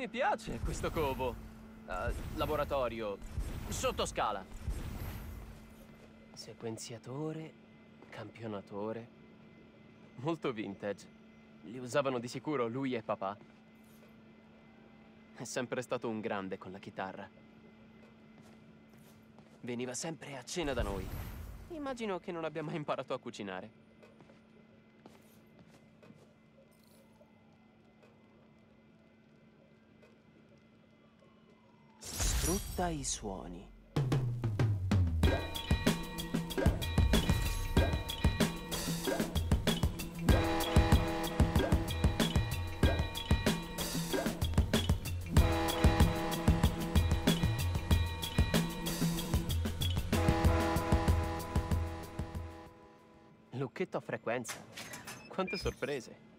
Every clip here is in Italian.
Mi piace questo covo. Uh, laboratorio. Sotto scala. Sequenziatore. Campionatore. Molto vintage. Li usavano di sicuro lui e papà. È sempre stato un grande con la chitarra. Veniva sempre a cena da noi. Immagino che non abbia mai imparato a cucinare. Sfrutta i suoni. Lucchetto a frequenza. Quante sorprese.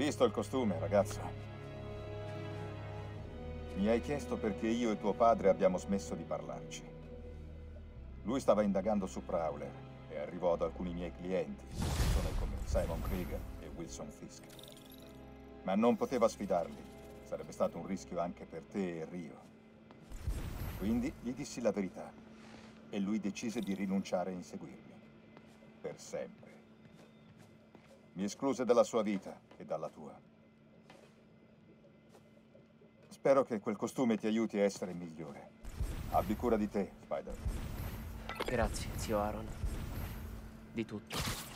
Visto il costume, ragazzo. Mi hai chiesto perché io e tuo padre abbiamo smesso di parlarci. Lui stava indagando su Prowler e arrivò ad alcuni miei clienti, persone come Simon Krieger e Wilson Fisk. Ma non poteva sfidarli. Sarebbe stato un rischio anche per te e Rio. Quindi gli dissi la verità e lui decise di rinunciare a inseguirmi. Per sempre. Mi escluse dalla sua vita dalla tua. Spero che quel costume ti aiuti a essere migliore. Abbi cura di te, Spider. Grazie, zio Aaron. Di tutto.